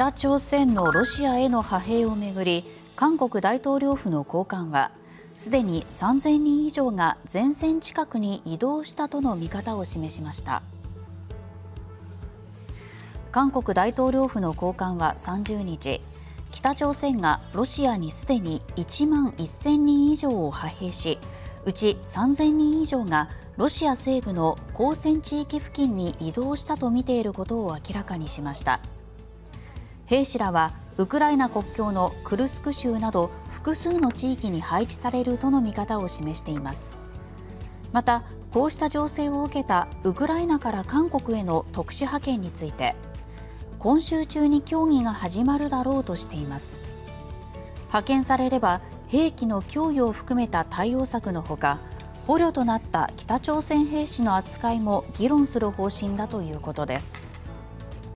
北朝鮮のロシアへの派兵をめぐり韓国大統領府の高官はすでに3000人以上が前線近くに移動したとの見方を示しました。韓国大統領府の高官は30日北朝鮮がロシアにすでに1万1000人以上を派兵しうち3000人以上がロシア西部の交戦地域付近に移動したとみていることを明らかにしました。兵士らはウクライナ国境のクルスク州など複数の地域に配置されるとの見方を示しています。またこうした情勢を受けたウクライナから韓国への特殊派遣について今週中に協議が始まるだろうとしています。派遣されれば兵器の供与を含めた対応策のほか捕虜となった北朝鮮兵士の扱いも議論する方針だということです。